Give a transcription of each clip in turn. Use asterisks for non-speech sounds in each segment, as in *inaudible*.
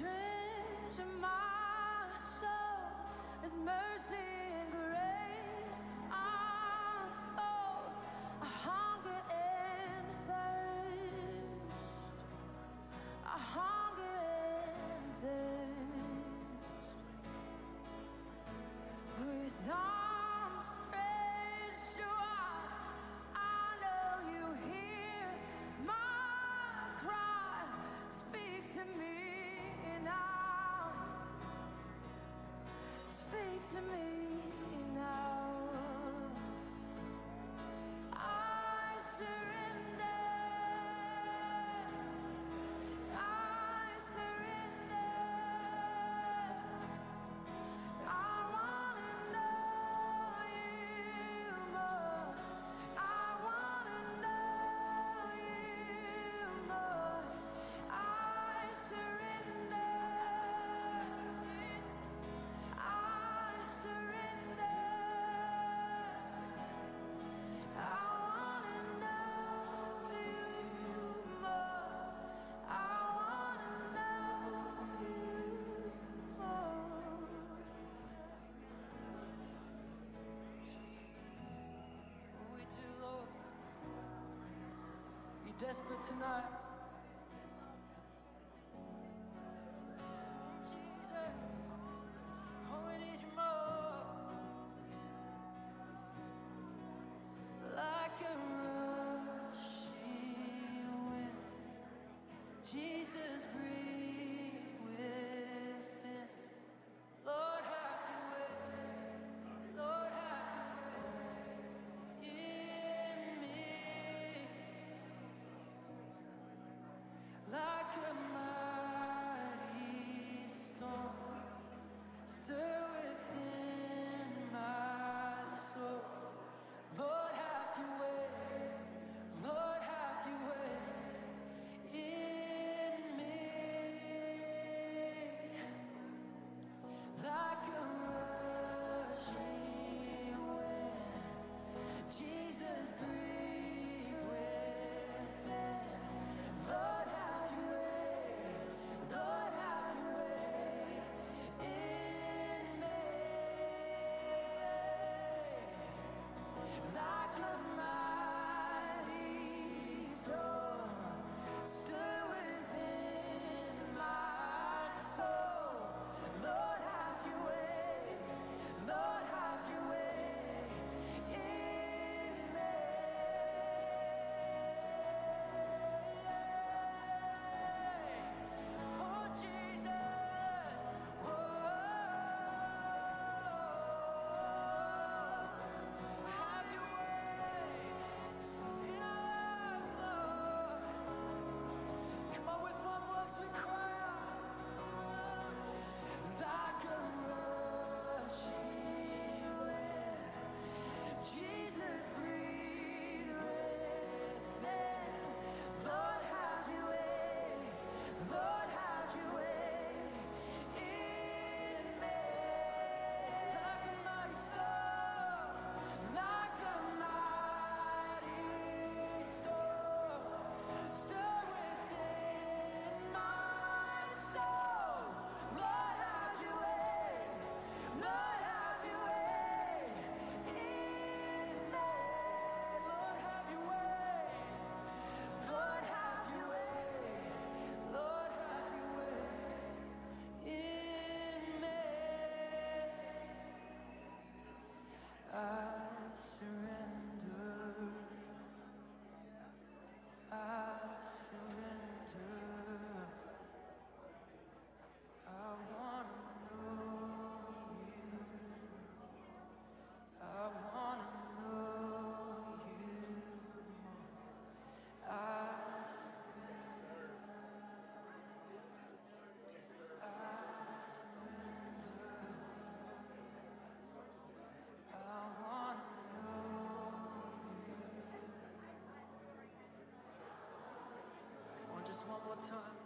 drenching desperate tonight? Alamo. time.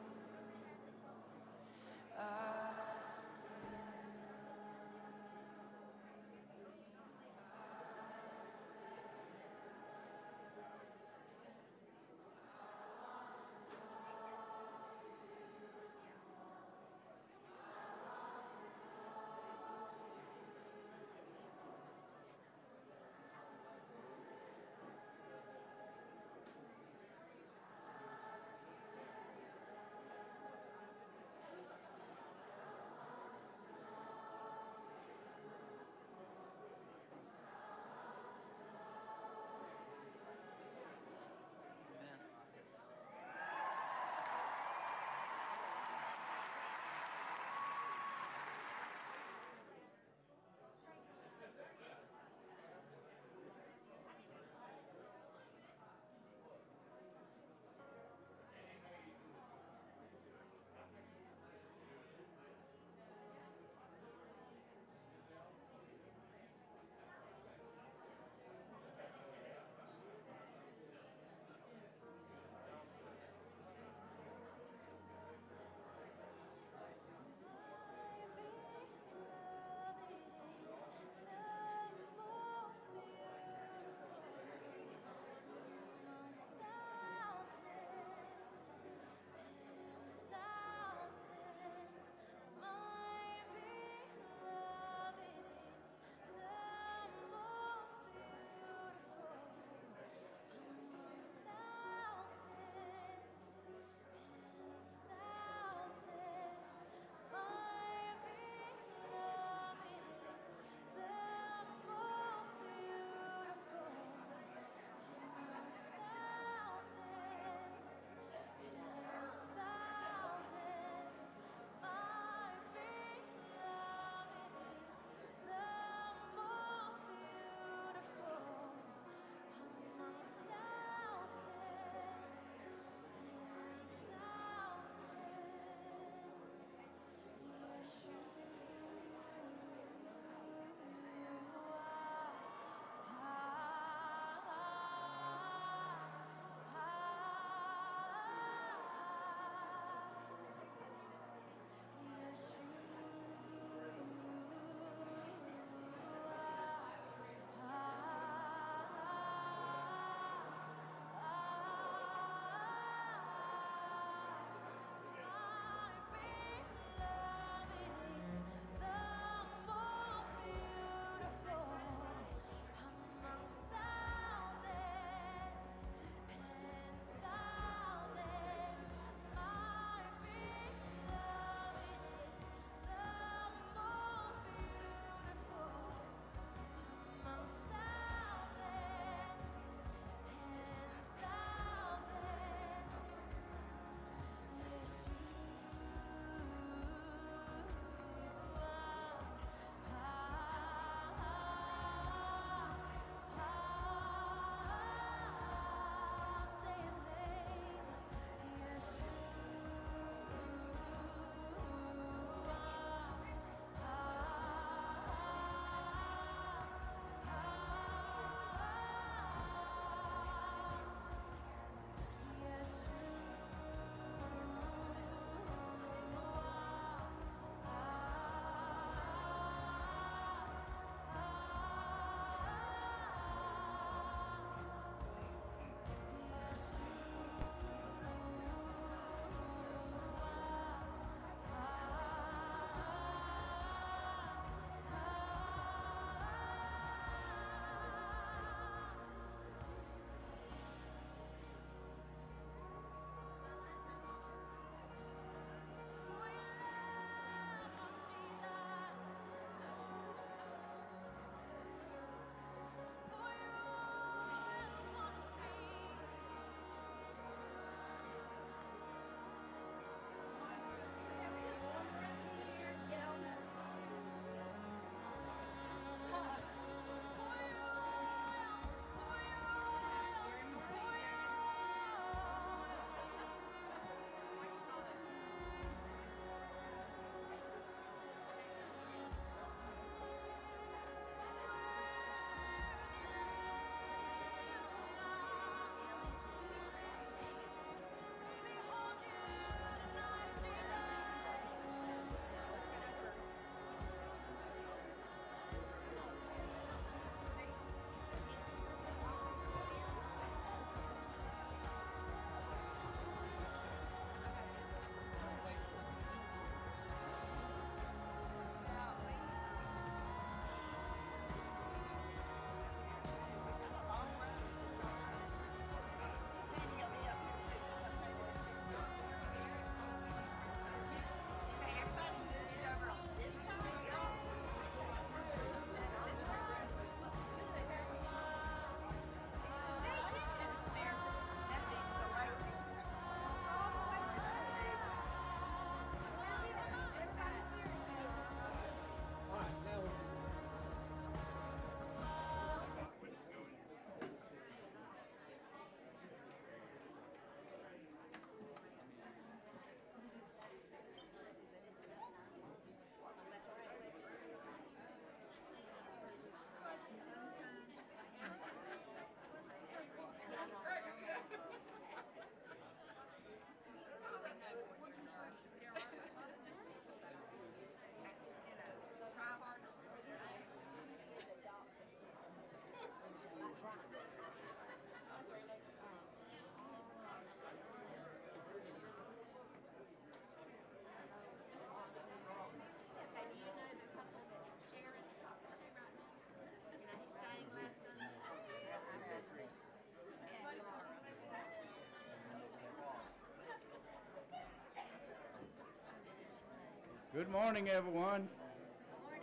Good morning, everyone. Morning.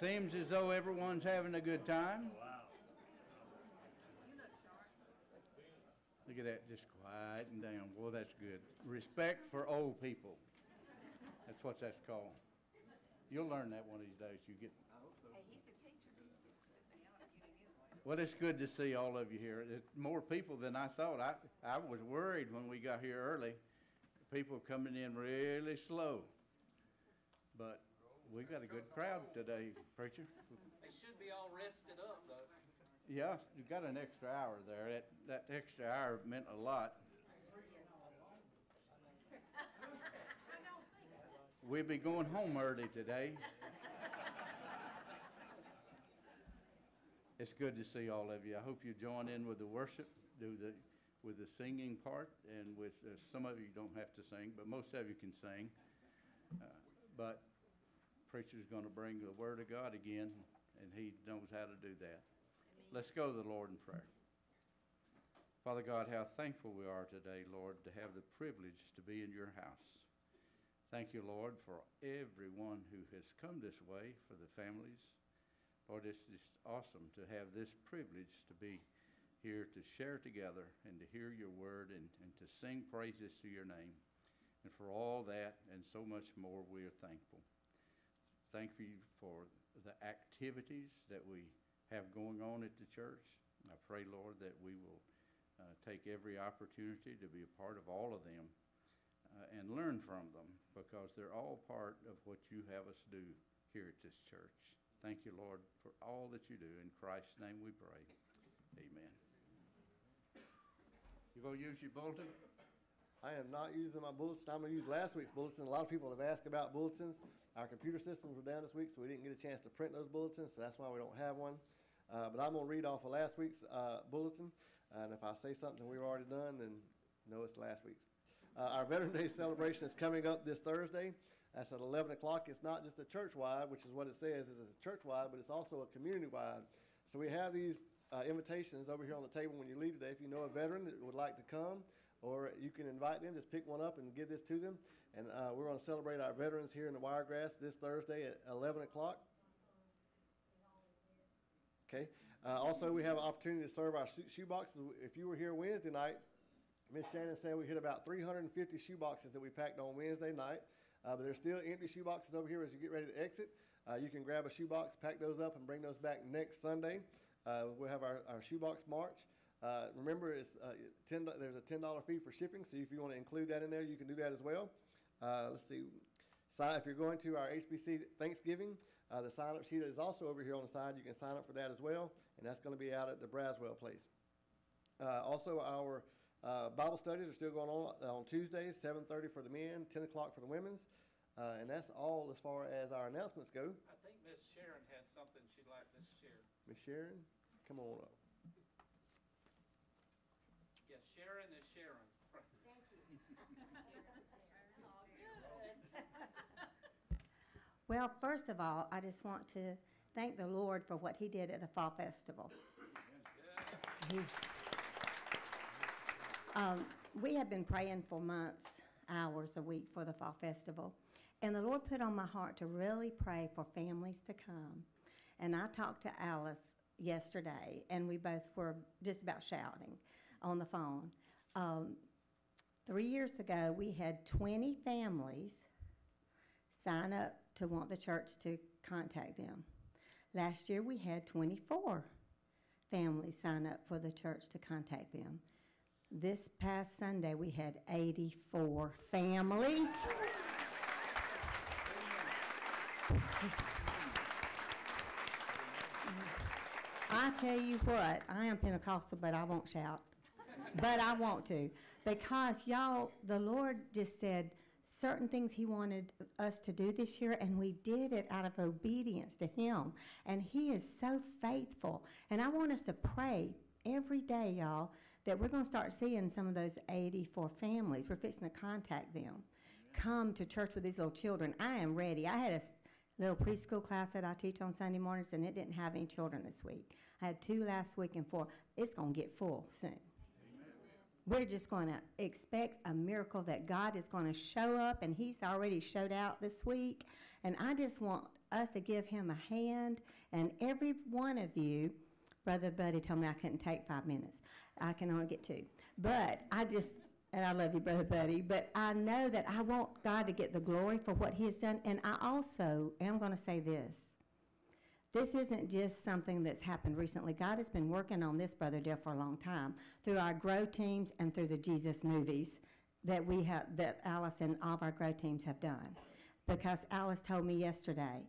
Seems as though everyone's having a good time. Look at that, just quieting down. Well, that's good. Respect for old people. That's what that's called. You'll learn that one of these days. You get. I hope so. Well, it's good to see all of you here. There's more people than I thought. I, I was worried when we got here early. People coming in really slow. But we've got a good crowd today, preacher. They should be all rested up, though. Yeah, you got an extra hour there. That, that extra hour meant a lot. We'll be going home early today. It's good to see all of you. I hope you join in with the worship, do the, with the singing part, and with, uh, some of you don't have to sing, but most of you can sing. Uh, But preacher's gonna bring the word of God again, and he knows how to do that. Let's go to the Lord in prayer. Father God, how thankful we are today, Lord, to have the privilege to be in your house. Thank you, Lord, for everyone who has come this way, for the families. Lord, it's just awesome to have this privilege to be here to share together and to hear your word and, and to sing praises to your name. And for all that and so much more, we are thankful. Thank you for the activities that we have going on at the church. I pray, Lord, that we will uh, take every opportunity to be a part of all of them uh, and learn from them because they're all part of what you have us do here at this church. Thank you, Lord, for all that you do. In Christ's name we pray. Amen. You going to use your bulletin? I am not using my bulletin. I'm going to use last week's bulletin. A lot of people have asked about bulletins. Our computer systems were down this week, so we didn't get a chance to print those bulletins, so that's why we don't have one. Uh, but I'm going to read off of last week's uh, bulletin, and if I say something we've already done, then know it's last week's. Uh, our Veteran Day celebration is coming up this Thursday. That's at 11 o'clock. It's not just a church-wide, which is what it says. It's a church-wide, but it's also a community-wide. So we have these uh, invitations over here on the table when you leave today. If you know a veteran that would like to come, or you can invite them, just pick one up and give this to them. And uh, we're going to celebrate our veterans here in the Wiregrass this Thursday at 11 o'clock. Okay. Uh, also, we have an opportunity to serve our shoe- shoe boxes. If you were here Wednesday night, Miss Shannon said we hit about 350 shoe boxes that we packed on Wednesday night. Uh, but there's still empty shoe boxes over here as you get ready to exit. Uh, you can grab a shoe box, pack those up, and bring those back next Sunday. Uh, we'll have our, our shoebox march. Uh, remember, it's uh, ten. There's a ten dollar fee for shipping, so if you want to include that in there, you can do that as well. Uh, let's see. Sign, if you're going to our HBC Thanksgiving, uh, the sign up sheet is also over here on the side. You can sign up for that as well, and that's going to be out at the Braswell place. Uh, also, our uh, Bible studies are still going on on Tuesdays, 7:30 for the men, 10 o'clock for the women's, uh, and that's all as far as our announcements go. I think Miss Sharon has something she'd like to share. Miss Sharon, come on up. Yes, Sharon is Sharon. Thank you. *laughs* Well, first of all, I just want to thank the Lord for what He did at the Fall Festival. He- Um, we have been praying for months, hours a week for the Fall Festival. And the Lord put on my heart to really pray for families to come. And I talked to Alice yesterday, and we both were just about shouting on the phone. Um, three years ago, we had 20 families sign up to want the church to contact them. Last year, we had 24 families sign up for the church to contact them. This past Sunday, we had 84 families. I tell you what, I am Pentecostal, but I won't shout. But I want to. Because y'all, the Lord just said certain things He wanted us to do this year, and we did it out of obedience to Him. And He is so faithful. And I want us to pray every day, y'all, that we're going to start seeing some of those 84 families. We're fixing to contact them. Come to church with these little children. I am ready. I had a little preschool class that I teach on Sunday mornings, and it didn't have any children this week. I had two last week and four. It's going to get full soon. We're just going to expect a miracle that God is going to show up, and He's already showed out this week. And I just want us to give Him a hand, and every one of you. Brother Buddy told me I couldn't take five minutes. I can only get two. But I just, and I love you, Brother Buddy, but I know that I want God to get the glory for what He has done. And I also am going to say this this isn't just something that's happened recently. God has been working on this, Brother Jeff, for a long time through our grow teams and through the Jesus movies that we have, that Alice and all of our grow teams have done. Because Alice told me yesterday,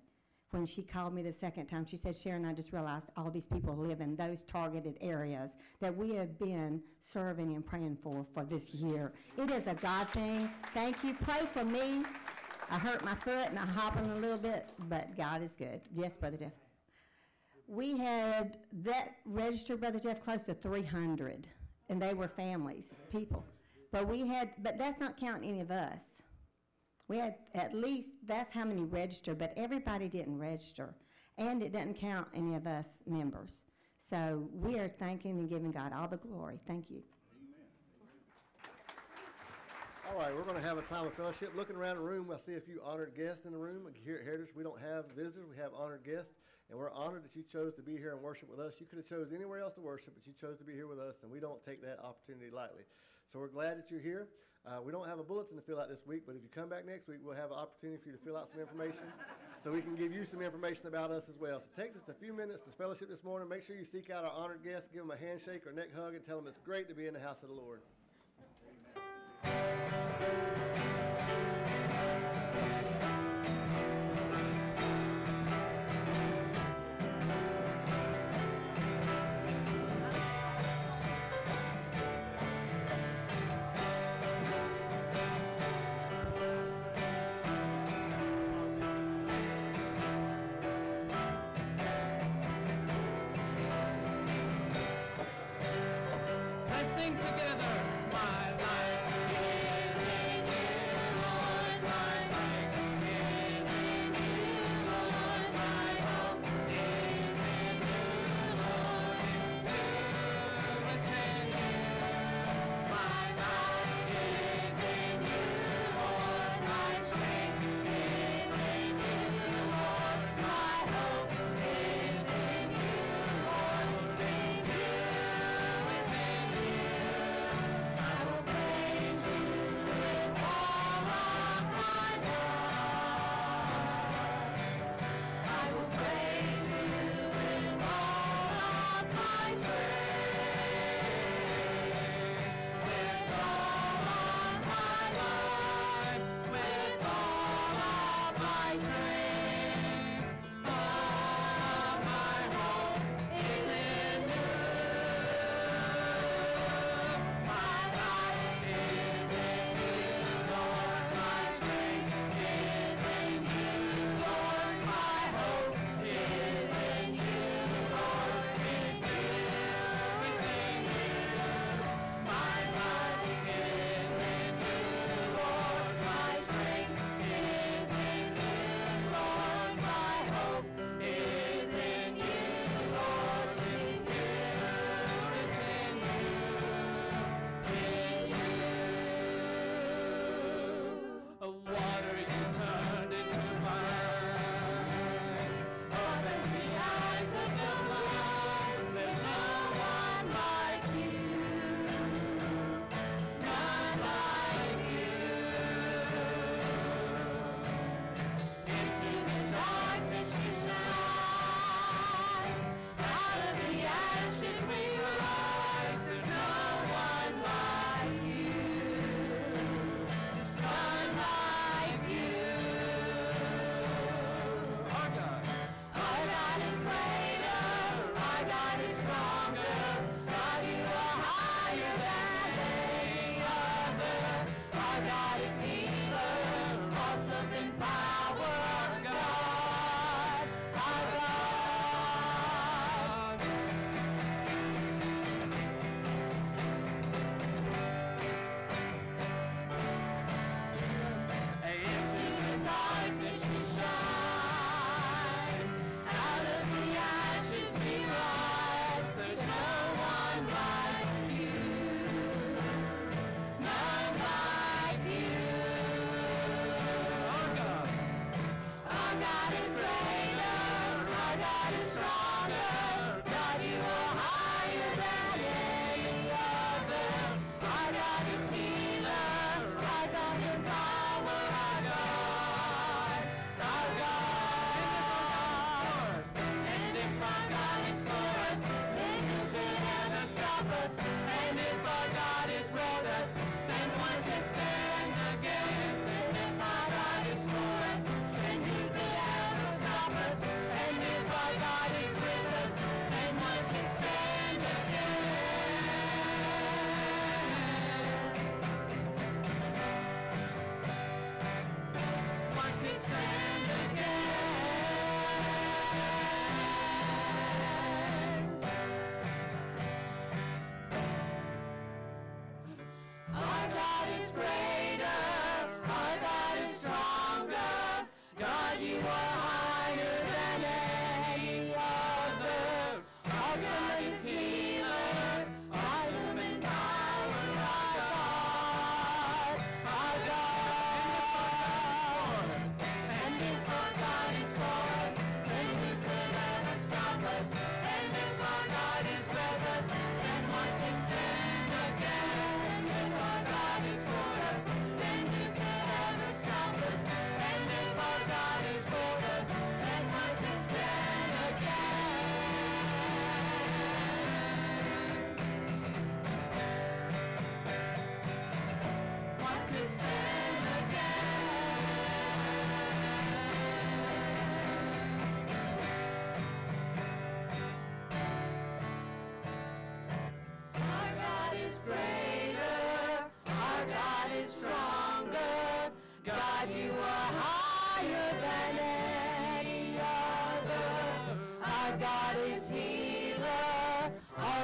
when she called me the second time, she said, Sharon, I just realized all these people live in those targeted areas that we have been serving and praying for for this year. It is a God thing. Thank you. Pray for me. I hurt my foot and I'm hopping a little bit, but God is good. Yes, Brother Jeff. We had that registered, Brother Jeff, close to 300, and they were families, people. But we had, but that's not counting any of us. We had at least, that's how many registered, but everybody didn't register. And it doesn't count any of us members. So we are thanking and giving God all the glory. Thank you. All right, we're going to have a time of fellowship. Looking around the room, I see a few honored guests in the room. Here at Heritage, we don't have visitors, we have honored guests. And we're honored that you chose to be here and worship with us. You could have chose anywhere else to worship, but you chose to be here with us, and we don't take that opportunity lightly. So we're glad that you're here. Uh, we don't have a bulletin to fill out this week, but if you come back next week, we'll have an opportunity for you to fill out some information *laughs* so we can give you some information about us as well. So take just a few minutes to fellowship this morning. Make sure you seek out our honored guests, give them a handshake or neck hug, and tell them it's great to be in the house of the Lord. Together.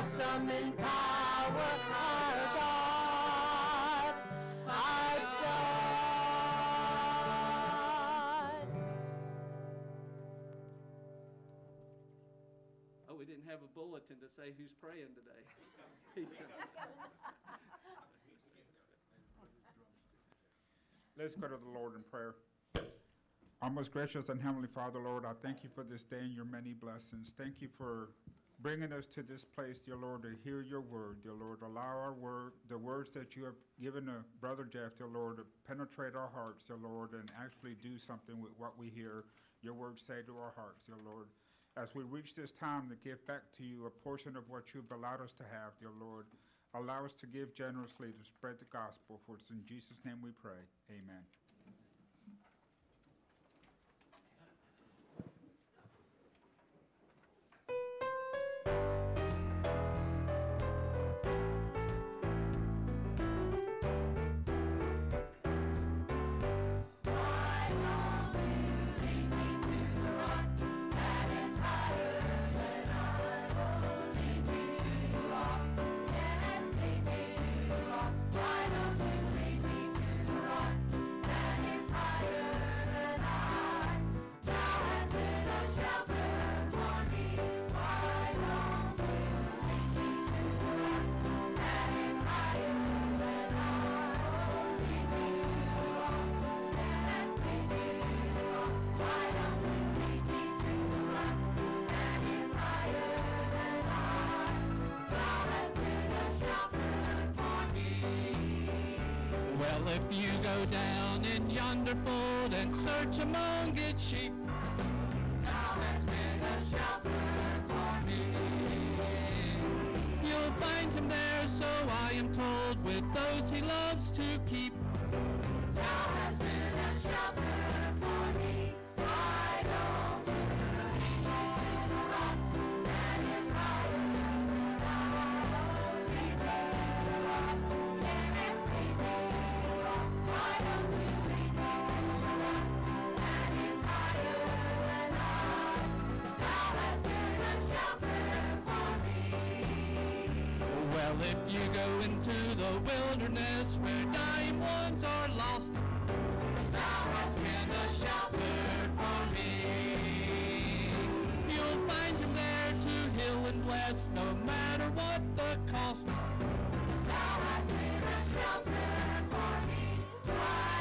Awesome in power, our God, our God. Oh, we didn't have a bulletin to say who's praying today. *laughs* He's coming. Let's go to the Lord in prayer. Our most gracious and heavenly Father, Lord, I thank you for this day and your many blessings. Thank you for bringing us to this place, dear Lord, to hear your word, dear Lord. Allow our word, the words that you have given to Brother Jeff, dear Lord, to penetrate our hearts, dear Lord, and actually do something with what we hear your word say to our hearts, dear Lord. As we reach this time to give back to you a portion of what you've allowed us to have, dear Lord, allow us to give generously to spread the gospel. For it's in Jesus' name we pray. Amen. You go down in yonder fold and search among its sheep, thou hast been a shelter for me. You'll find him there, so I am told, with those he loves to keep. Thou hast been a shelter wilderness where dying ones are lost, thou hast been a shelter for me. You'll find him there to heal and bless, no matter what the cost. Thou hast been a shelter for me.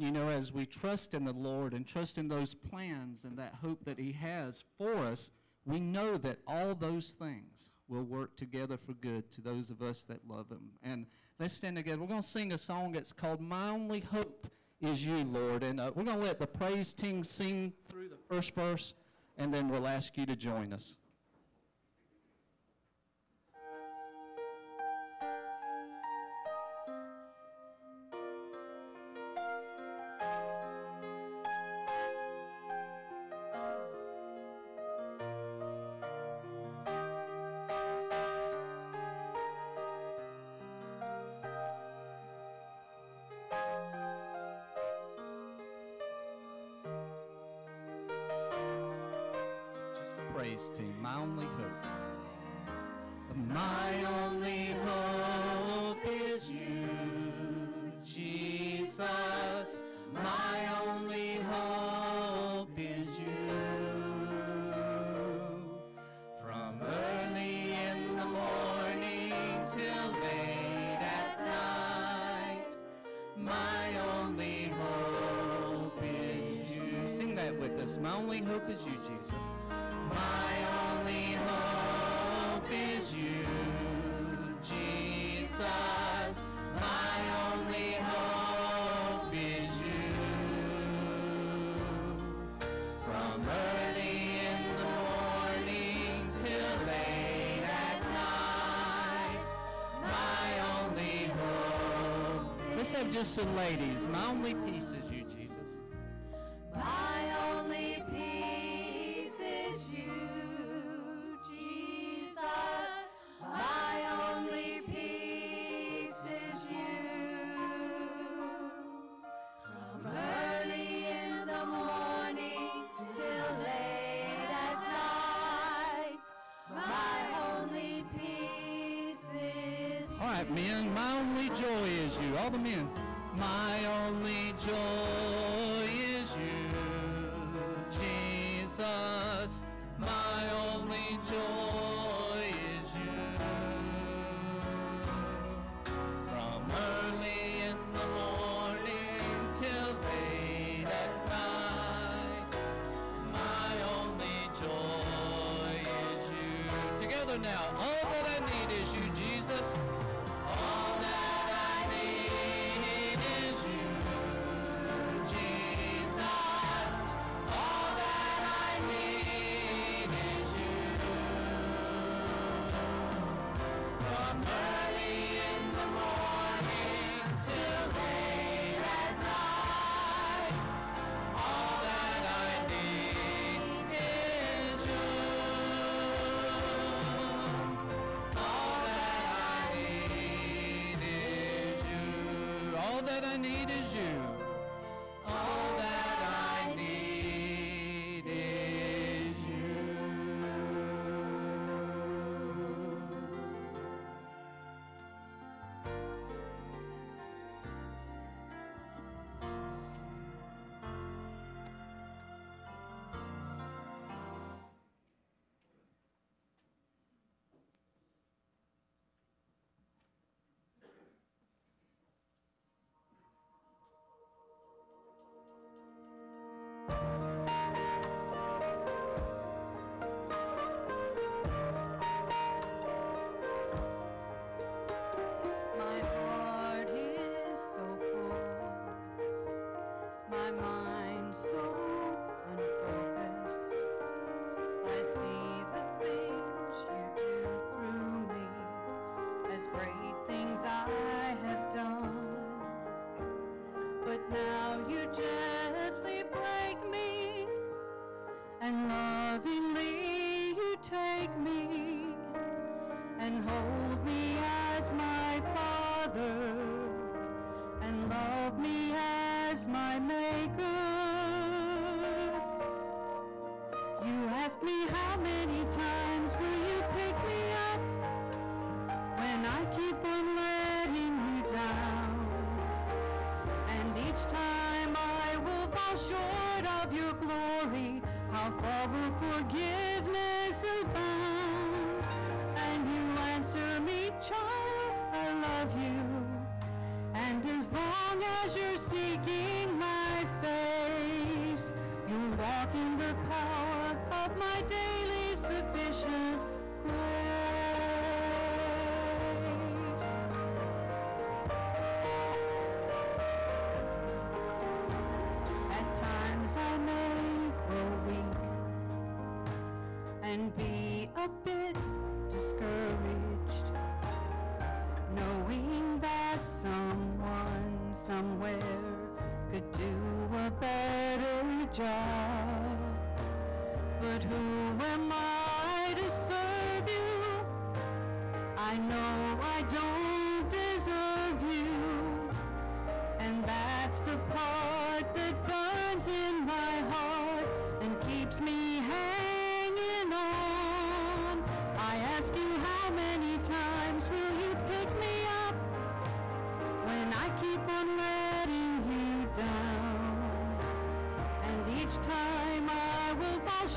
you know, as we trust in the Lord and trust in those plans and that hope that He has for us, we know that all those things will work together for good to those of us that love Him. And let's stand together. We're going to sing a song that's called My Only Hope Is You, Lord. And uh, we're going to let the praise team sing through the first verse, and then we'll ask you to join us. team, my only hope. My only just the ladies. My only peace that I need is you. forgiveness abound. And you answer me, child, I love you. And as long as you're seeking my face, you walk in the better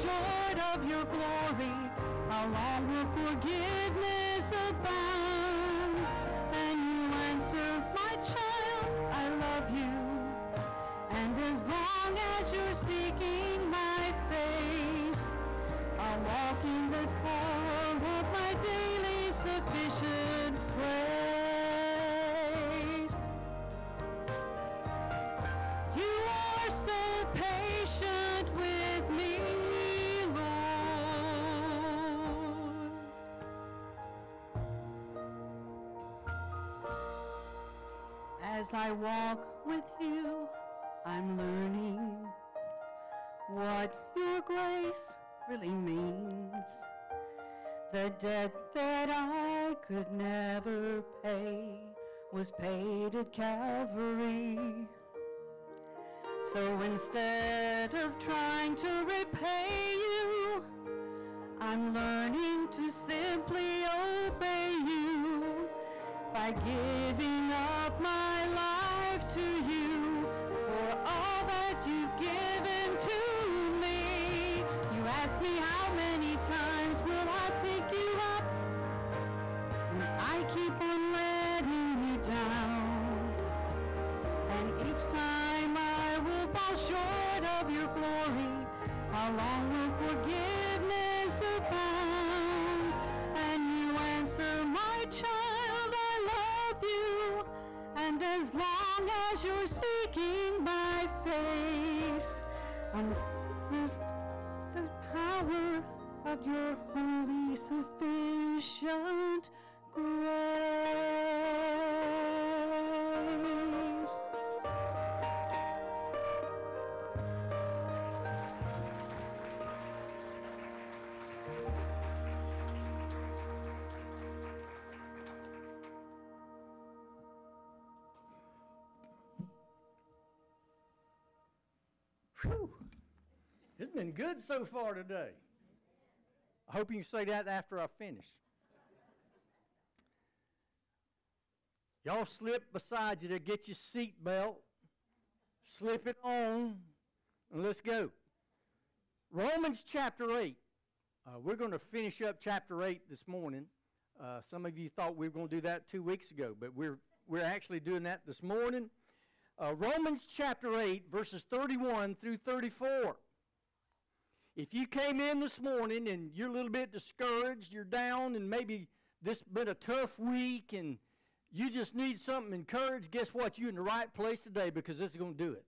short of your glory, how long will forgiveness abound? As I walk with you, I'm learning what your grace really means. The debt that I could never pay was paid at Calvary. So instead of trying to repay you, I'm learning to simply obey you by giving up my life to you for all that you've given to me. You ask me how many times will I pick you up when I keep on letting you down. And each time I will fall short of your glory, how long will forgiveness abound? As long as you're seeking my face, this, the power of your holy sufficient grace. Whew. It's been good so far today. I hope you can say that after I finish. Y'all slip beside you to get your seat belt, slip it on, and let's go. Romans chapter 8. Uh, we're going to finish up chapter 8 this morning. Uh, some of you thought we were going to do that two weeks ago, but we're, we're actually doing that this morning. Uh, Romans chapter 8, verses 31 through 34. If you came in this morning and you're a little bit discouraged, you're down, and maybe this been a tough week, and you just need something encouraged, guess what? You're in the right place today because this is going to do it.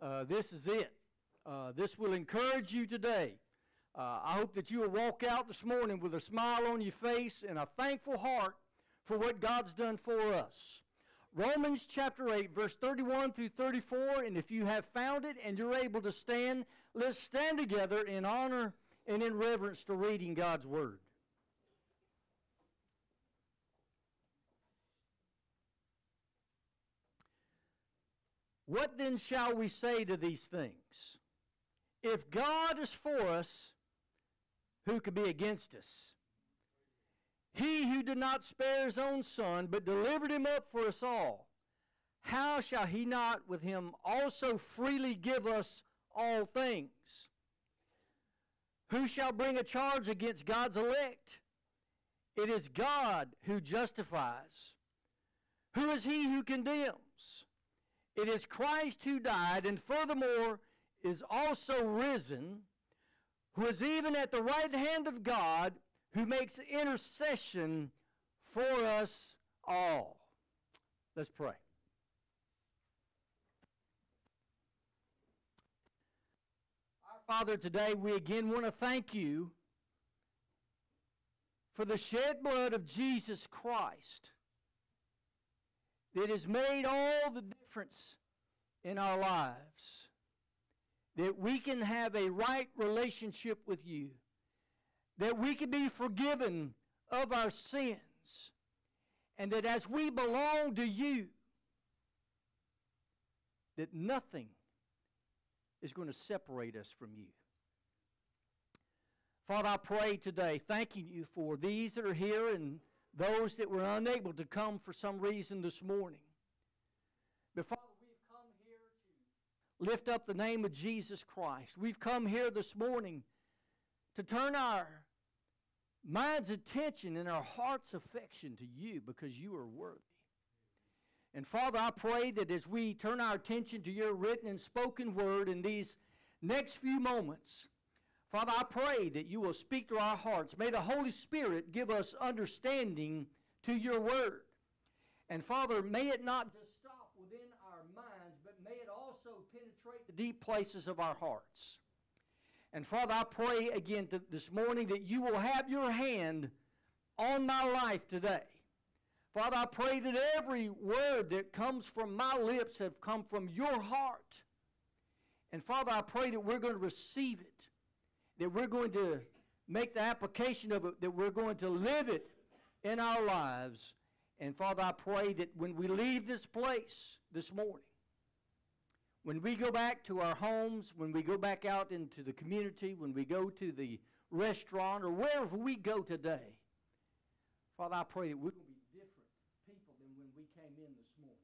Uh, this is it. Uh, this will encourage you today. Uh, I hope that you will walk out this morning with a smile on your face and a thankful heart for what God's done for us. Romans chapter 8, verse 31 through 34. And if you have found it and you're able to stand, let's stand together in honor and in reverence to reading God's Word. What then shall we say to these things? If God is for us, who could be against us? He who did not spare his own son, but delivered him up for us all, how shall he not with him also freely give us all things? Who shall bring a charge against God's elect? It is God who justifies. Who is he who condemns? It is Christ who died, and furthermore is also risen, who is even at the right hand of God, who makes intercession for us all. Let's pray. Our Father, today we again want to thank you for the shed blood of Jesus Christ that has made all the difference in our lives. That we can have a right relationship with you. That we can be forgiven of our sins. And that as we belong to you, that nothing is going to separate us from you. Father, I pray today, thanking you for these that are here and those that were unable to come for some reason this morning. But Father, we've come here to lift up the name of Jesus Christ. We've come here this morning to turn our mind's attention and our heart's affection to you because you are worthy. And Father, I pray that as we turn our attention to your written and spoken word in these next few moments, Father, I pray that you will speak to our hearts. May the Holy Spirit give us understanding to your word. And Father, may it not just stop within our minds, but may it also penetrate the deep places of our hearts. And Father, I pray again th- this morning that you will have your hand on my life today. Father, I pray that every word that comes from my lips have come from your heart. And Father, I pray that we're going to receive it, that we're going to make the application of it, that we're going to live it in our lives. And Father, I pray that when we leave this place this morning, when we go back to our homes, when we go back out into the community, when we go to the restaurant or wherever we go today, Father, I pray that we're going to be different people than when we came in this morning.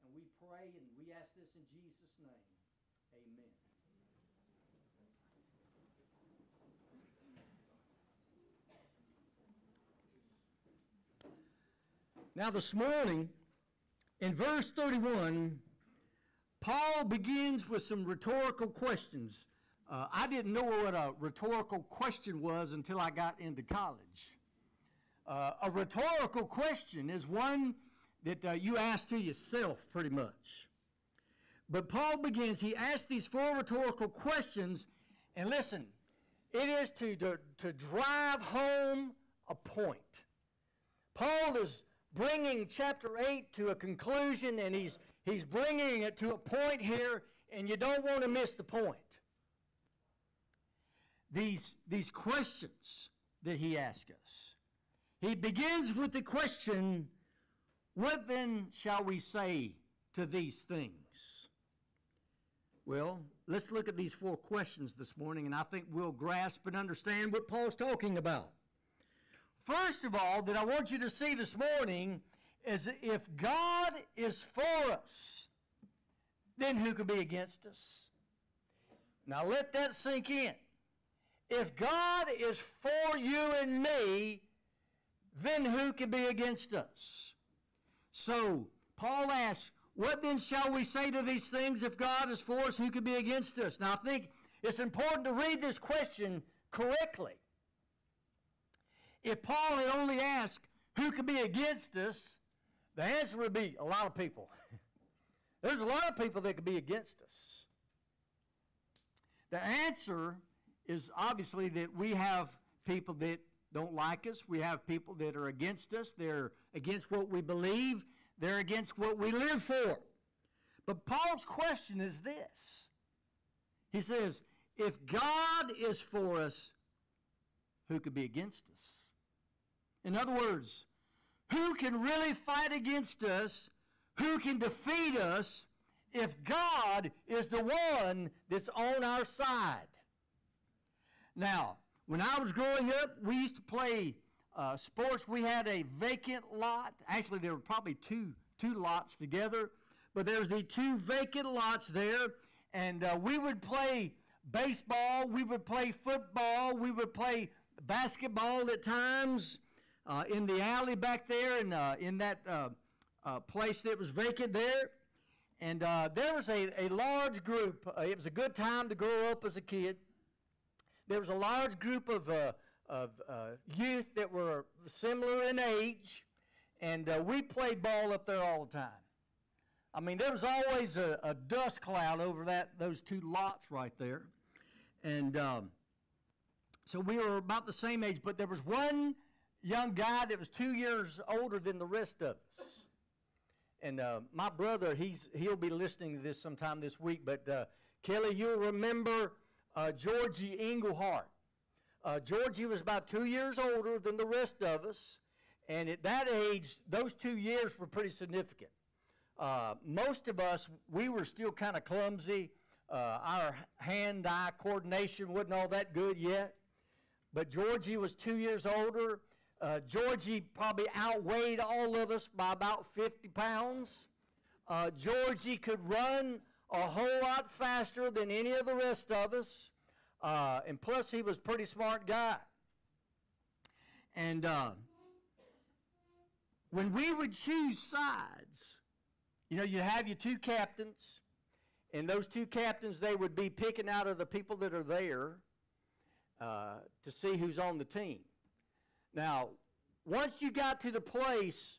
And we pray and we ask this in Jesus' name. Amen. Now, this morning, in verse 31, Paul begins with some rhetorical questions. Uh, I didn't know what a rhetorical question was until I got into college. Uh, a rhetorical question is one that uh, you ask to yourself, pretty much. But Paul begins, he asks these four rhetorical questions, and listen, it is to, to, to drive home a point. Paul is bringing chapter 8 to a conclusion, and he's, he's bringing it to a point here, and you don't want to miss the point. These, these questions that he asks us. He begins with the question, What then shall we say to these things? Well, let's look at these four questions this morning, and I think we'll grasp and understand what Paul's talking about. First of all, that I want you to see this morning is if God is for us, then who can be against us? Now let that sink in. If God is for you and me, then who can be against us? So, Paul asks, What then shall we say to these things? If God is for us, who can be against us? Now, I think it's important to read this question correctly. If Paul had only asked, Who can be against us? The answer would be a lot of people. *laughs* There's a lot of people that could be against us. The answer is obviously that we have people that don't like us. We have people that are against us. They're against what we believe. They're against what we live for. But Paul's question is this He says, If God is for us, who could be against us? In other words, who can really fight against us? Who can defeat us if God is the one that's on our side? Now, when I was growing up, we used to play uh, sports. We had a vacant lot. Actually, there were probably two two lots together, but there was the two vacant lots there, and uh, we would play baseball. We would play football. We would play basketball at times uh, in the alley back there, and uh, in that uh, uh, place that was vacant there. And there was a, a large group. It was a good time to grow up as a kid. There was a large group of, of youth that were similar in age, and we played ball up there all the time. I mean, there was always a, a dust cloud over that those two lots right there, and um, so we were about the same age. But there was one young guy that was two years older than the rest of us. And uh, my brother, he's he'll be listening to this sometime this week. But uh, Kelly, you'll remember uh, Georgie Englehart. Uh, Georgie was about two years older than the rest of us, and at that age, those two years were pretty significant. Uh, most of us, we were still kind of clumsy. Our hand-eye coordination wasn't all that good yet. But Georgie was two years older. Uh, Georgie probably outweighed all of us by about 50 pounds. Uh, Georgie could run a whole lot faster than any of the rest of us. Uh, and plus, he was a pretty smart guy. And uh, when we would choose sides, you know, you have your two captains, and those two captains, they would be picking out of the people that are there uh, to see who's on the team. Now, once you got to the place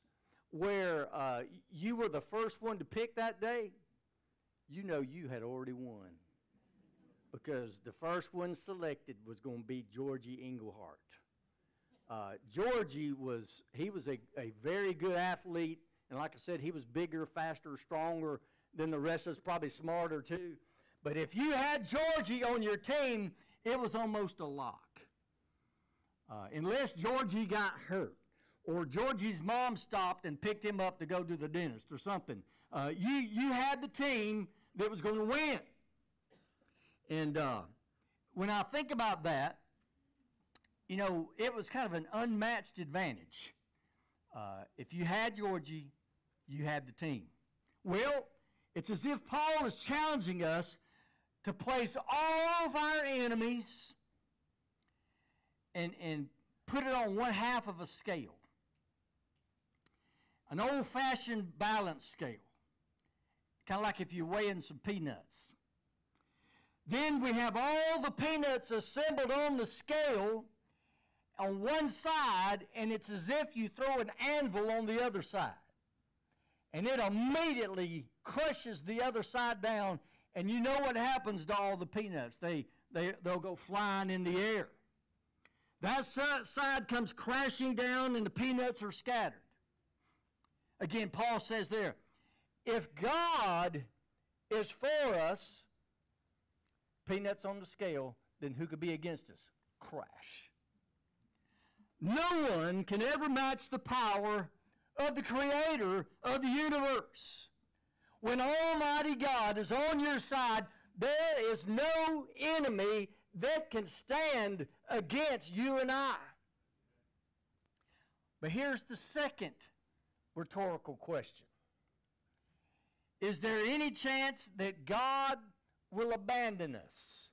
where uh, you were the first one to pick that day, you know you had already won. Because the first one selected was going to be Georgie Englehart. Uh, Georgie was, he was a, a very good athlete, and like I said, he was bigger, faster, stronger than the rest of us, probably smarter too. But if you had Georgie on your team, it was almost a lock. Uh, unless Georgie got hurt or Georgie's mom stopped and picked him up to go to the dentist or something. Uh, you, you had the team that was going to win. And uh, when I think about that, you know, it was kind of an unmatched advantage. Uh, if you had Georgie, you had the team. Well, it's as if Paul is challenging us to place all of our enemies and, and put it on one half of a scale. An old fashioned balance scale. Kind of like if you're weighing some peanuts. Then we have all the peanuts assembled on the scale on one side, and it's as if you throw an anvil on the other side. And it immediately crushes the other side down, and you know what happens to all the peanuts. They, they, they'll go flying in the air. That side comes crashing down, and the peanuts are scattered. Again, Paul says there, if God is for us, peanuts on the scale, then who could be against us? Crash. No one can ever match the power of the creator of the universe. When Almighty God is on your side, there is no enemy that can stand against you and I. But here's the second rhetorical question Is there any chance that God will abandon us?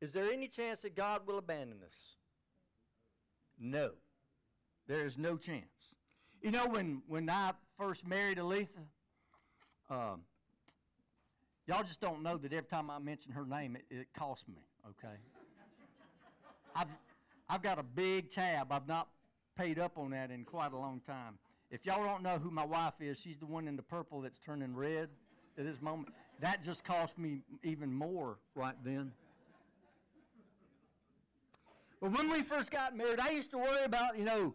Is there any chance that God will abandon us? No. There is no chance. You know, when, when I first married Aletha, um, y'all just don't know that every time I mention her name, it, it costs me, okay? *laughs* I've, I've got a big tab. I've not paid up on that in quite a long time. If y'all don't know who my wife is, she's the one in the purple that's turning red at this moment. That just cost me even more right then. But when we first got married, I used to worry about, you know,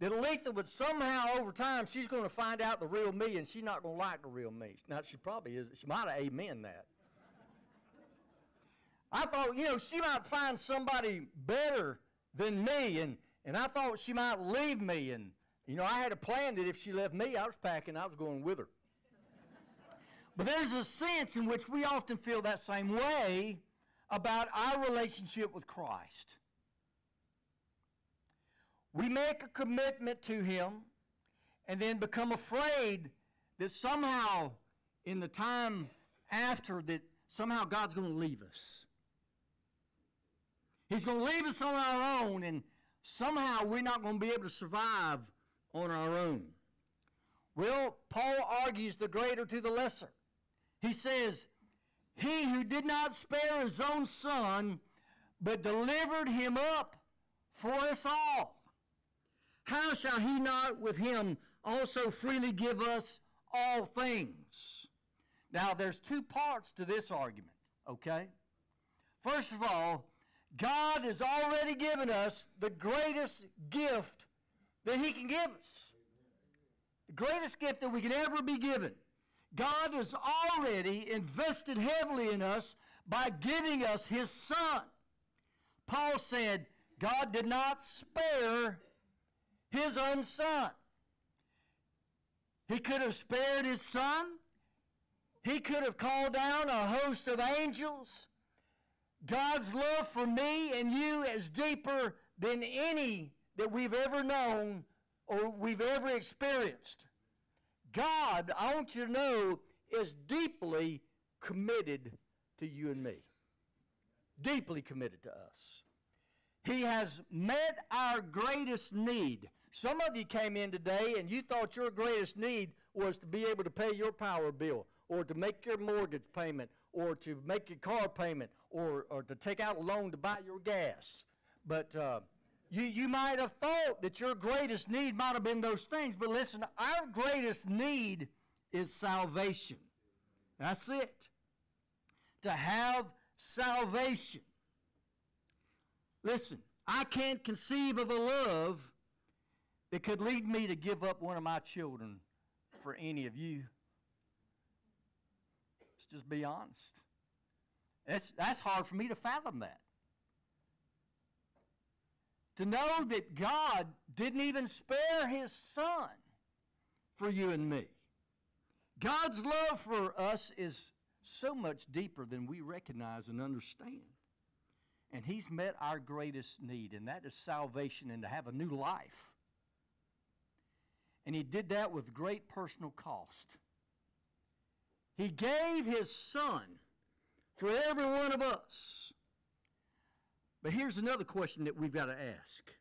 that Aletha would somehow over time, she's going to find out the real me and she's not going to like the real me. Now, she probably is. She might have amen that. I thought, you know, she might find somebody better than me, and, and I thought she might leave me. And, you know, I had a plan that if she left me, I was packing, I was going with her. but there's a sense in which we often feel that same way about our relationship with Christ. We make a commitment to Him and then become afraid that somehow, in the time after, that somehow God's going to leave us. He's going to leave us on our own, and somehow we're not going to be able to survive on our own. Well, Paul argues the greater to the lesser. He says, He who did not spare his own son, but delivered him up for us all, how shall he not with him also freely give us all things? Now, there's two parts to this argument, okay? First of all, God has already given us the greatest gift that He can give us. The greatest gift that we can ever be given. God has already invested heavily in us by giving us His Son. Paul said, God did not spare His own Son. He could have spared His Son. He could have called down a host of angels. God's love for me and you is deeper than any that we've ever known or we've ever experienced. God, I want you to know, is deeply committed to you and me. Deeply committed to us. He has met our greatest need. Some of you came in today and you thought your greatest need was to be able to pay your power bill or to make your mortgage payment or to make your car payment or, or to take out a loan to buy your gas. But uh, you, you might have thought that your greatest need might have been those things. But listen, our greatest need is salvation. That's it. To have salvation. Listen, I can't conceive of a love that could lead me to give up one of my children for any of you. Let's just be honest. That's, that's hard for me to fathom that. To know that God didn't even spare his son for you and me. God's love for us is so much deeper than we recognize and understand. And he's met our greatest need, and that is salvation and to have a new life. And he did that with great personal cost. He gave his son for every one of us. But here's another question that we've got to ask.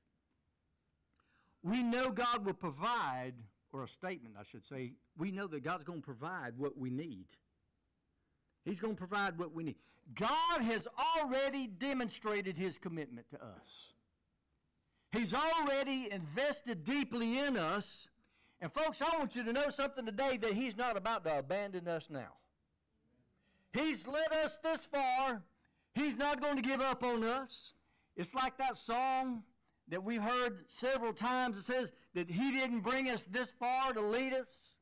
We know God will provide, or a statement, I should say, we know that God's going to provide what we need. He's going to provide what we need. God has already demonstrated his commitment to us. He's already invested deeply in us. And folks, I want you to know something today that he's not about to abandon us now. He's led us this far. He's not going to give up on us. It's like that song that we've heard several times. It says that He didn't bring us this far to lead us.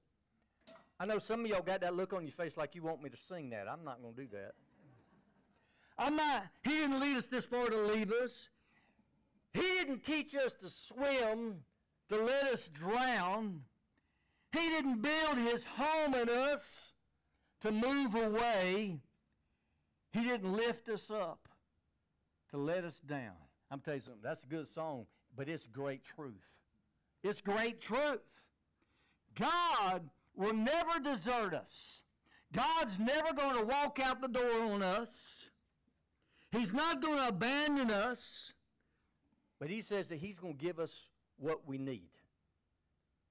I know some of y'all got that look on your face like you want me to sing that. I'm not going to do that. I'm not, He didn't lead us this far to leave us. He didn't teach us to swim to let us drown. He didn't build His home in us to move away. He didn't lift us up to let us down. I'm telling you something, that's a good song, but it's great truth. It's great truth. God will never desert us. God's never going to walk out the door on us. He's not going to abandon us. But He says that He's going to give us what we need.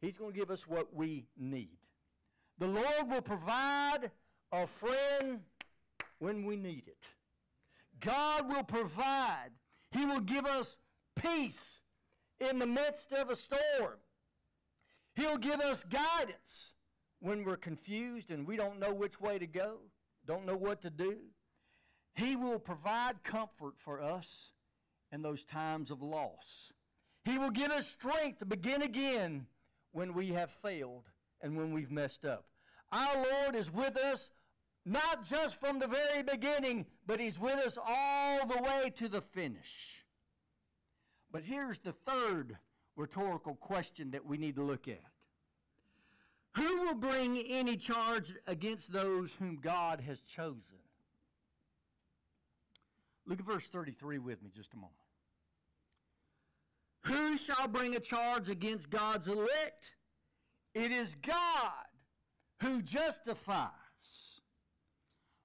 He's going to give us what we need. The Lord will provide a friend when we need it. God will provide. He will give us peace in the midst of a storm. He'll give us guidance when we're confused and we don't know which way to go, don't know what to do. He will provide comfort for us in those times of loss. He will give us strength to begin again when we have failed and when we've messed up. Our Lord is with us not just from the very beginning, but He's with us all the way to the finish. But here's the third rhetorical question that we need to look at Who will bring any charge against those whom God has chosen? Look at verse 33 with me just a moment. Who shall bring a charge against God's elect? It is God who justifies.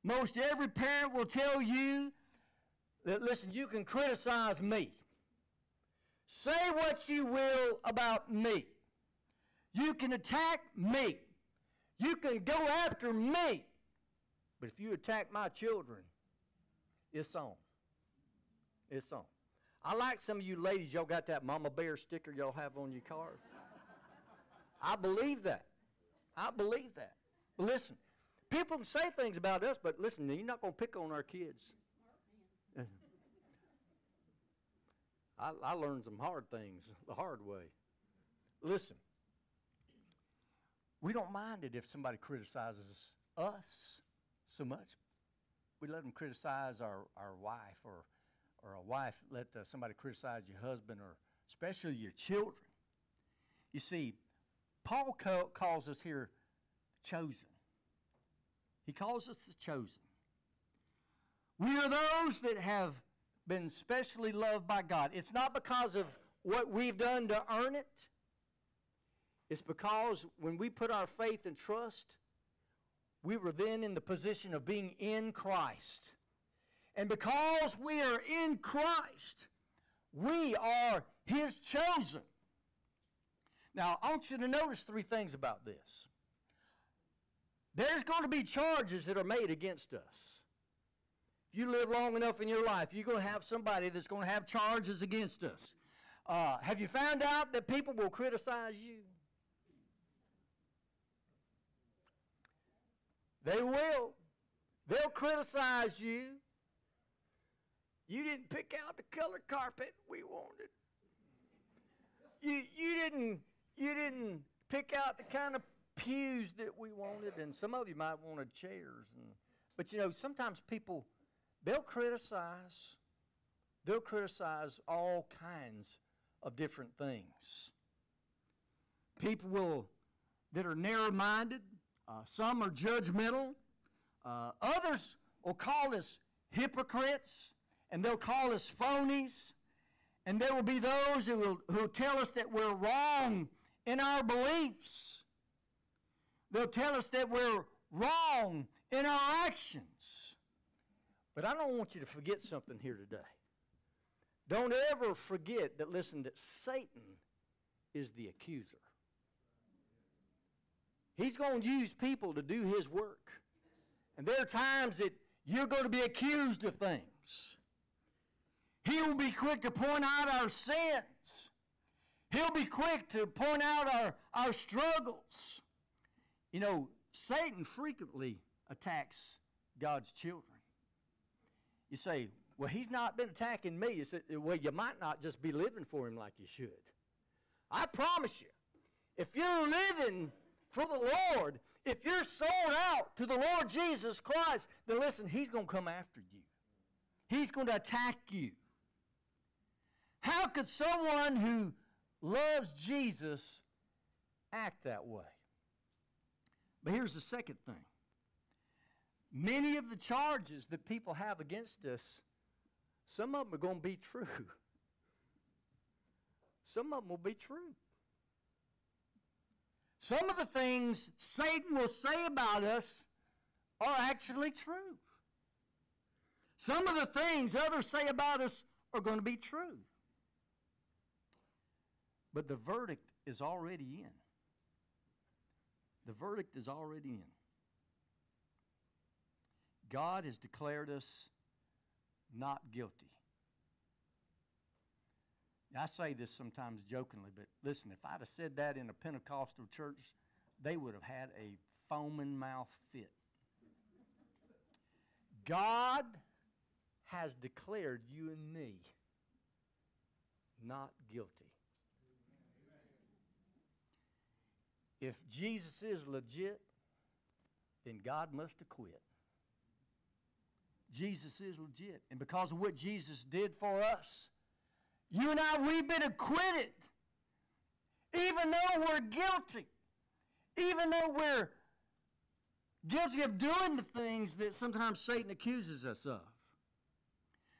Most every parent will tell you that, listen, you can criticize me. Say what you will about me. You can attack me. You can go after me. But if you attack my children, it's on. It's on. I like some of you ladies, y'all got that mama bear sticker y'all have on your cars. I believe that. I believe that. But listen, people can say things about us, but listen, you're not going to pick on our kids. *laughs* I, I learned some hard things the hard way. Listen, we don't mind it if somebody criticizes us so much. We let them criticize our, our wife, or, or a wife let uh, somebody criticize your husband, or especially your children. You see, Paul ca- calls us here chosen. He calls us the chosen. We are those that have been specially loved by God. It's not because of what we've done to earn it. It's because when we put our faith and trust, we were then in the position of being in Christ. And because we are in Christ, we are His chosen. Now, I want you to notice three things about this. There's going to be charges that are made against us. If you live long enough in your life, you're going to have somebody that's going to have charges against us. Uh, have you found out that people will criticize you? They will. They'll criticize you. You didn't pick out the color carpet we wanted. You, you didn't you didn't pick out the kind of pews that we wanted, and some of you might wanted chairs. And but you know sometimes people they'll criticize. They'll criticize all kinds of different things. People will that are narrow-minded. Uh, some are judgmental. Uh, others will call us hypocrites, and they'll call us phonies. And there will be those who will, who tell us that we're wrong in our beliefs. They'll tell us that we're wrong in our actions. But I don't want you to forget something here today. Don't ever forget that, listen, that Satan is the accuser. He's going to use people to do his work. And there are times that you're going to be accused of things. He will be quick to point out our sins. He'll be quick to point out our, our struggles. You know, Satan frequently attacks God's children. You say, well, he's not been attacking me. You say, well, you might not just be living for him like you should. I promise you, if you're living for the Lord, if you're sold out to the Lord Jesus Christ, then listen, he's going to come after you. He's going to attack you. How could someone who loves Jesus act that way? But here's the second thing many of the charges that people have against us, some of them are going to be true. Some of them will be true. Some of the things Satan will say about us are actually true. Some of the things others say about us are going to be true. But the verdict is already in. The verdict is already in. God has declared us not guilty. I say this sometimes jokingly, but listen, if I'd have said that in a Pentecostal church, they would have had a foaming mouth fit. God has declared you and me not guilty. If Jesus is legit, then God must have quit. Jesus is legit. And because of what Jesus did for us, you and I, we've been acquitted. Even though we're guilty. Even though we're guilty of doing the things that sometimes Satan accuses us of.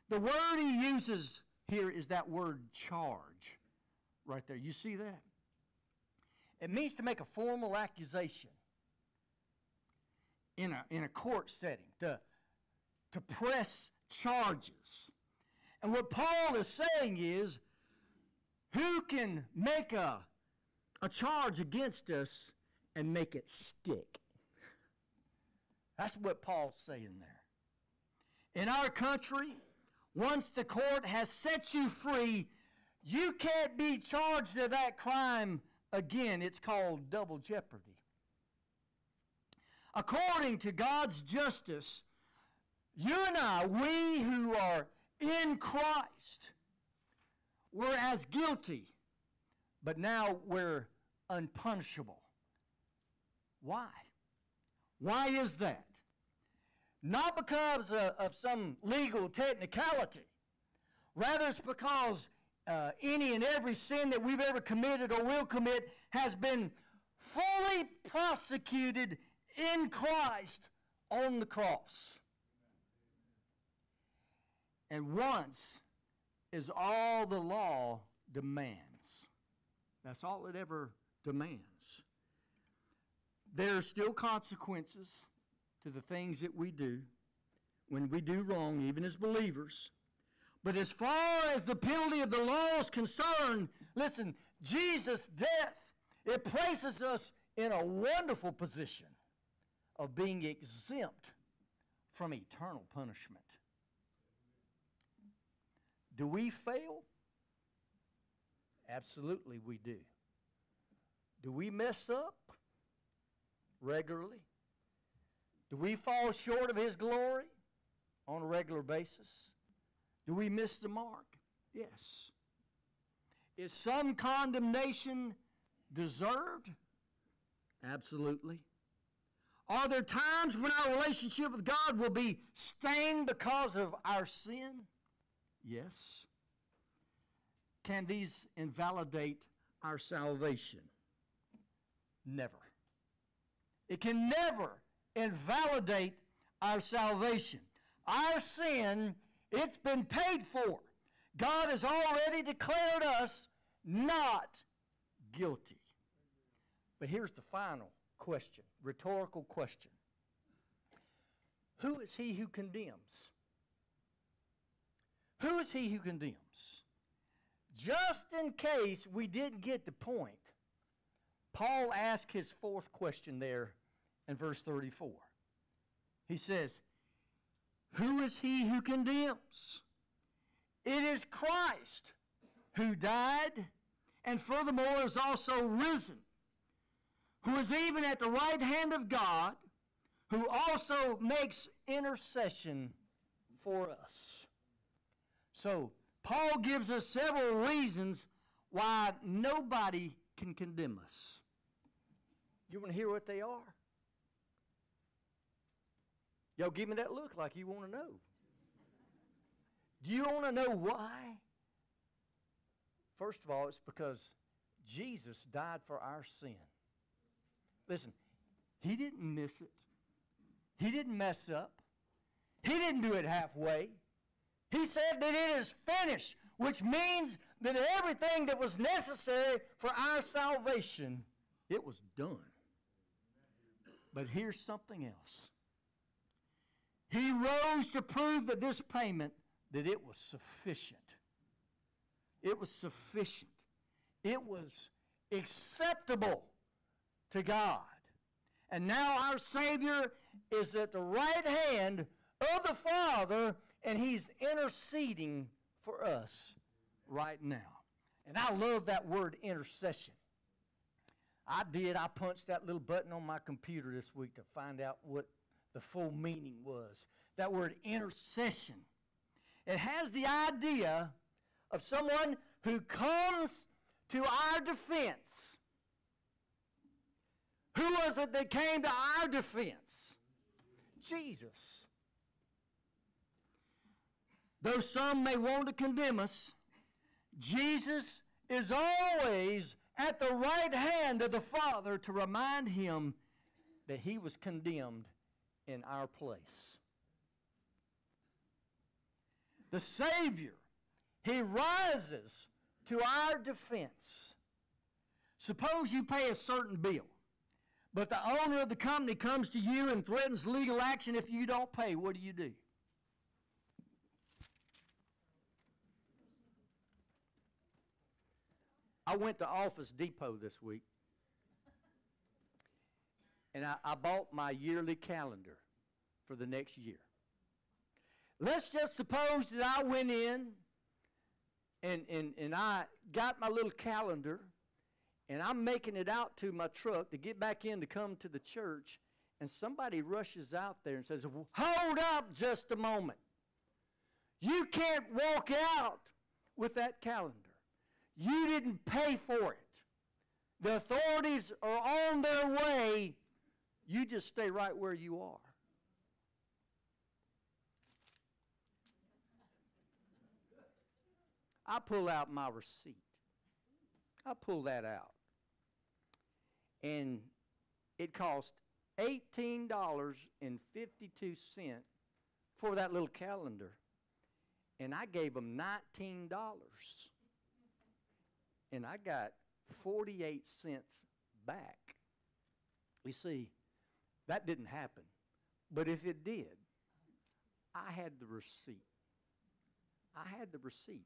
The word he uses here is that word charge. Right there. You see that? It means to make a formal accusation in a, in a court setting, to, to press charges. And what Paul is saying is who can make a, a charge against us and make it stick. That's what Paul's saying there. In our country, once the court has set you free, you can't be charged of that crime again. It's called double jeopardy. According to God's justice, you and I, we who are in Christ, we're as guilty, but now we're unpunishable. Why? Why is that? Not because of, of some legal technicality. Rather, it's because uh, any and every sin that we've ever committed or will commit has been fully prosecuted in Christ on the cross. And once is all the law demands. That's all it ever demands. There are still consequences to the things that we do when we do wrong, even as believers. But as far as the penalty of the law is concerned, listen, Jesus' death, it places us in a wonderful position of being exempt from eternal punishment. Do we fail? Absolutely, we do. Do we mess up regularly? Do we fall short of His glory on a regular basis? Do we miss the mark? Yes. Is some condemnation deserved? Absolutely. Are there times when our relationship with God will be stained because of our sin? Yes. Can these invalidate our salvation? Never. It can never invalidate our salvation. Our sin, it's been paid for. God has already declared us not guilty. But here's the final question, rhetorical question. Who is he who condemns? Who is he who condemns? Just in case we didn't get the point, Paul asked his fourth question there in verse 34. He says, Who is he who condemns? It is Christ who died and furthermore is also risen, who is even at the right hand of God, who also makes intercession for us. So, Paul gives us several reasons why nobody can condemn us. You want to hear what they are? Y'all give me that look like you want to know. Do you want to know why? First of all, it's because Jesus died for our sin. Listen, He didn't miss it, He didn't mess up, He didn't do it halfway. He said that it is finished, which means that everything that was necessary for our salvation, it was done. But here's something else. He rose to prove that this payment that it was sufficient. It was sufficient. It was acceptable to God. And now our Savior is at the right hand of the Father, and He's interceding for us right now. And I love that word intercession. I did. I punched that little button on my computer this week to find out what the full meaning was. That word intercession. It has the idea of someone who comes to our defense. Who was it that came to our defense? Jesus. Though some may want to condemn us, Jesus is always at the right hand of the Father to remind him that he was condemned in our place. The Savior, He rises to our defense. Suppose you pay a certain bill, but the owner of the company comes to you and threatens legal action if you don't pay. What do you do? I went to Office Depot this week, and I, I bought my yearly calendar for the next year. Let's just suppose that I went in and, and, and I got my little calendar and I'm making it out to my truck to get back in to come to the church, and somebody rushes out there and says, Hold up just a moment. You can't walk out with that calendar. You didn't pay for it. The authorities are on their way. You just stay right where you are. I pull out my receipt. I pull that out. And it cost $18.52 for that little calendar. And I gave them $19. And I got 48 cents back. You see, that didn't happen. But if it did, I had the receipt. I had the receipt.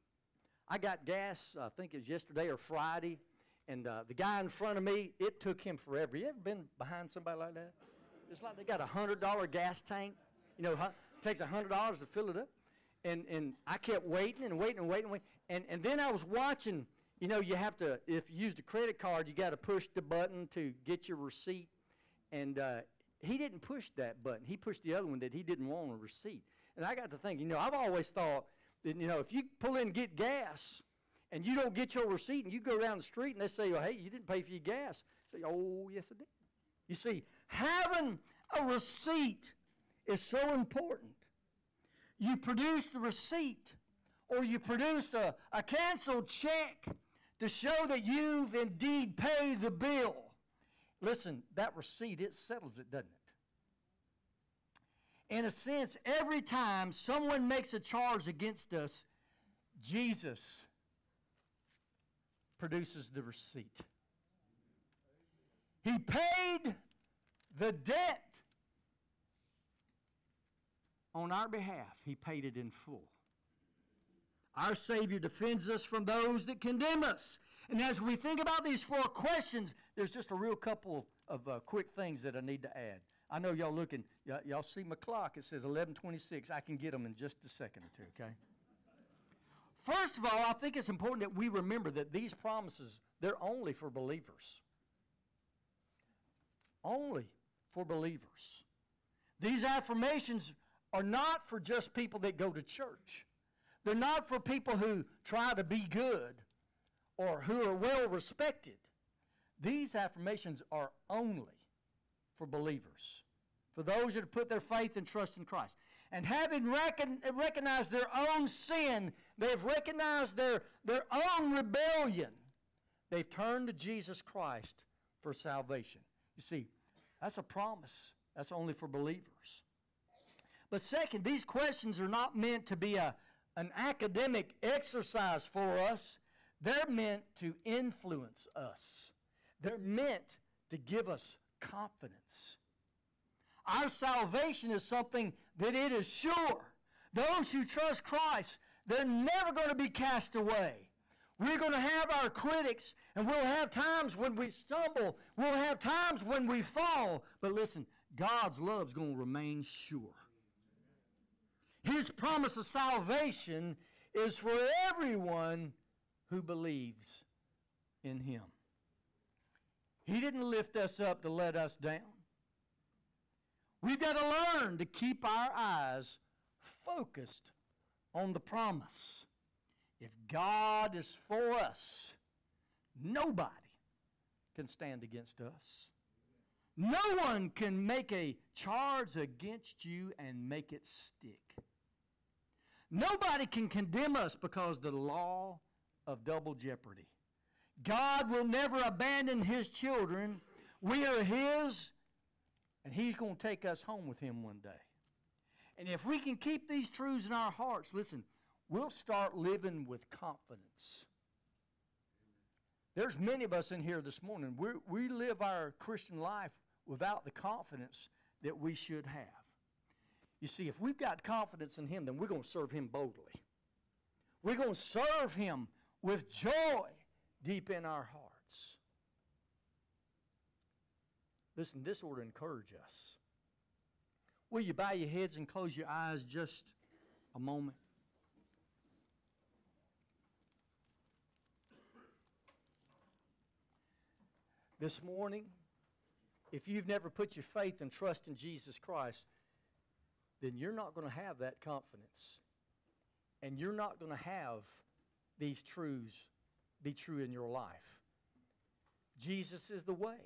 I got gas, I think it was yesterday or Friday, and uh, the guy in front of me, it took him forever. You ever been behind somebody like that? It's like they got a hundred dollar gas tank. You know, hu- takes a hundred dollars to fill it up, and and I kept waiting and waiting and waiting and waiting, and and then I was watching. You know, you have to if you used a credit card, you got to push the button to get your receipt, and uh, he didn't push that button. He pushed the other one that he didn't want a receipt. And I got to think, you know, I've always thought that you know if you pull in and get gas and you don't get your receipt and you go down the street and they say, oh, hey, you didn't pay for your gas. Say, oh, yes, I did. You see, having a receipt is so important. You produce the receipt or you produce a, a canceled check to show that you've indeed paid the bill. Listen, that receipt, it settles it, doesn't it? In a sense, every time someone makes a charge against us, Jesus produces the receipt. He paid the debt on our behalf, He paid it in full. Our Savior defends us from those that condemn us. And as we think about these four questions, there's just a real couple of uh, quick things that I need to add. I know y'all looking, y'all, see my clock, it says 1126. I can get them in just a second or two, okay? First of all, I think it's important that we remember that these promises, they're only for believers. Only for believers. These affirmations are not for just people that go to church. They're not for people who try to be good or who are well respected. These affirmations are only for believers, for those that have put their faith and trust in Christ. And having recon- recognized their own sin, they've recognized their, their own rebellion, they've turned to Jesus Christ for salvation. You see, that's a promise. That's only for believers. But second, these questions are not meant to be a, an academic exercise for us. They're meant to influence us. They're meant to give us confidence. Our salvation is something that it is sure. Those who trust Christ, they're never going to be cast away. We're going to have our critics, and we'll have times when we stumble. We'll have times when we fall. But listen, God's love's going to remain sure. His promise of salvation is for everyone who believes in Him. He didn't lift us up to let us down. We've got to learn to keep our eyes focused on the promise. If God is for us, nobody can stand against us. No one can make a charge against you and make it stick. Nobody can condemn us because the law of double jeopardy. God will never abandon his children. We are his, and he's going to take us home with him one day. And if we can keep these truths in our hearts, listen, we'll start living with confidence. There's many of us in here this morning. we we live our Christian life without the confidence that we should have. You see, if we've got confidence in Him, then we're going to serve Him boldly. We're going to serve Him with joy, deep in our hearts. Listen, this ought to encourage us. Will you bow your heads and close your eyes just a moment? This morning, if you've never put your faith and trust in Jesus Christ, then you're not going to have that confidence. And you're not going to have these truths be true in your life. Jesus is the way.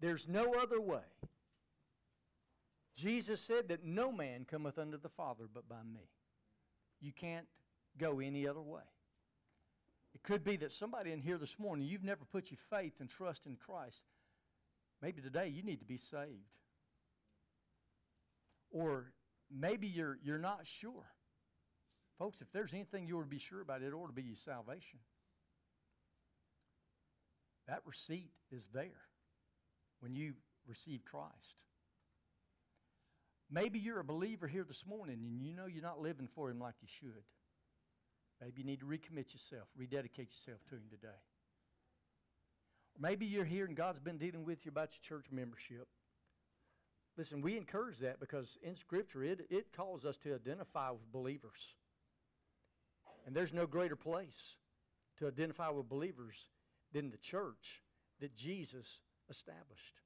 There's no other way. Jesus said that no man cometh unto the Father but by me. You can't go any other way. It could be that somebody in here this morning, you've never put your faith and trust in Christ. Maybe today you need to be saved. Or maybe you're, you're not sure. Folks, if there's anything you ought to be sure about, it ought to be your salvation. That receipt is there when you receive Christ. Maybe you're a believer here this morning and you know you're not living for Him like you should. Maybe you need to recommit yourself, rededicate yourself to Him today. Or maybe you're here and God's been dealing with you about your church membership. Listen, we encourage that because in Scripture it, it calls us to identify with believers. And there's no greater place to identify with believers than the church that Jesus established.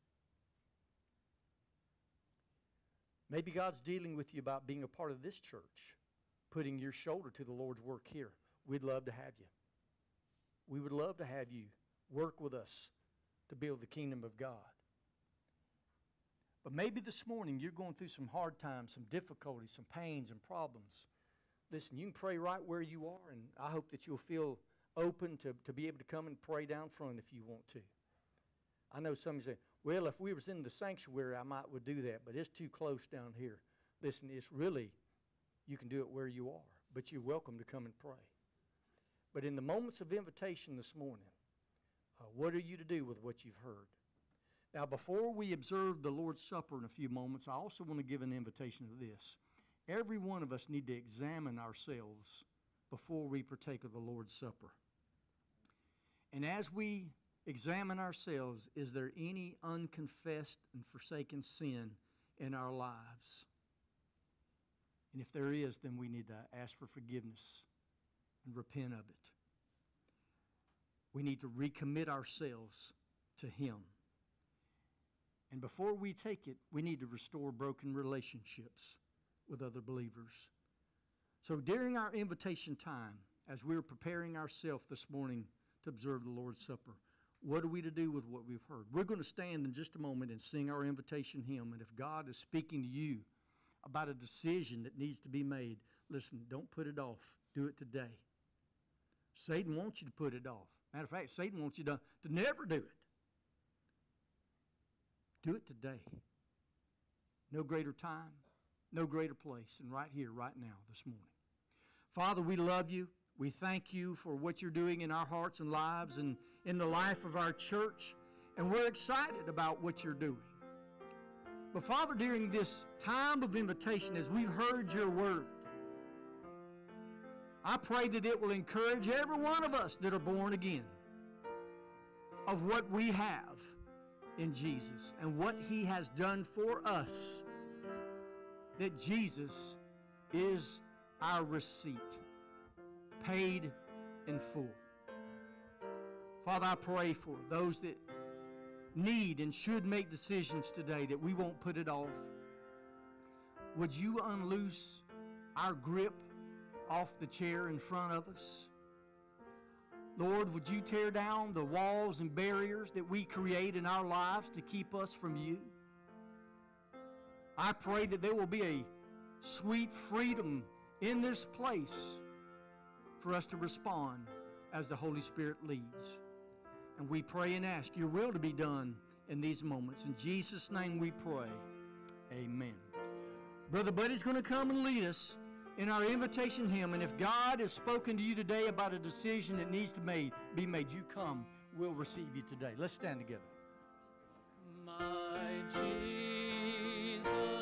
Maybe God's dealing with you about being a part of this church, putting your shoulder to the Lord's work here. We'd love to have you. We would love to have you work with us to build the kingdom of God. But maybe this morning you're going through some hard times, some difficulties, some pains and problems. Listen, you can pray right where you are, and I hope that you'll feel open to, to be able to come and pray down front if you want to. I know some say, well, if we was in the sanctuary, I might would do that, but it's too close down here. Listen, it's really, you can do it where you are, but you're welcome to come and pray. But in the moments of invitation this morning, uh, what are you to do with what you've heard? Now, before we observe the Lord's Supper in a few moments, I also want to give an invitation to this. Every one of us need to examine ourselves before we partake of the Lord's Supper. And as we examine ourselves, is there any unconfessed and forsaken sin in our lives? And if there is, then we need to ask for forgiveness and repent of it. We need to recommit ourselves to Him. And before we take it, we need to restore broken relationships with other believers. So during our invitation time, as we're preparing ourselves this morning to observe the Lord's Supper, what are we to do with what we've heard? We're going to stand in just a moment and sing our invitation hymn. And if God is speaking to you about a decision that needs to be made, listen, don't put it off. Do it today. Satan wants you to put it off. Matter of fact, Satan wants you to, to never do it. Do it today. No greater time, no greater place than right here, right now, this morning. Father, we love you. We thank you for what you're doing in our hearts and lives and in the life of our church. And we're excited about what you're doing. But Father, during this time of invitation, as we've heard your word, I pray that it will encourage every one of us that are born again of what we have in Jesus and what he has done for us. That Jesus is our receipt, paid in full. Father, I pray for those that need and should make decisions today that we won't put it off. Would you unloose our grip off the chair in front of us? Lord, would you tear down the walls and barriers that we create in our lives to keep us from you? I pray that there will be a sweet freedom in this place for us to respond as the Holy Spirit leads. And we pray and ask your will to be done in these moments. In Jesus' name we pray. Amen. Brother Buddy's going to come and lead us in our invitation hymn. And if God has spoken to you today about a decision that needs to made, be made, you come. We'll receive you today. Let's stand together. Jesus.